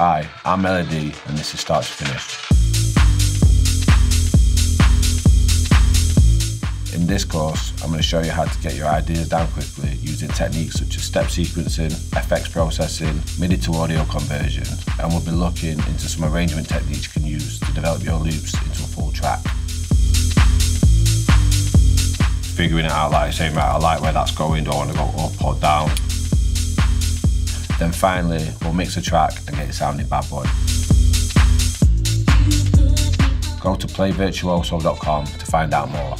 Hi, I'm Mella Dee, and this is Start to Finish. In this course, I'm going to show you how to get your ideas down quickly using techniques such as step sequencing, FX processing, MIDI to audio conversion, and we'll be looking into some arrangement techniques you can use to develop your loops into a full track. Figuring it out, like saying, right, I like where that's going, do I want to go up or down? Then finally, we'll mix a track and get it sounding bad boy. Go to playvirtuoso.com to find out more.